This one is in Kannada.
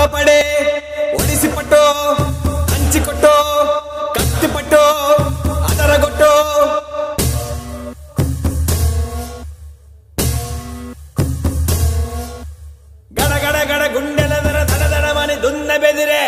ಗೌರವ ಪಡೆ, ಒಲಿಸಿಪಟ್ಟು, ಹಂಚಿಕೊಟ್ಟು, ಕತ್ತಿಪಟ್ಟು, ಅದರಗೊಟ್ಟು. ಗಡ ಗಡ ಗಡ ಗುಂಡೆಲದರ ದಡ ದಡ ಮನೆ ದುಂದ ಬೆದಿರೆ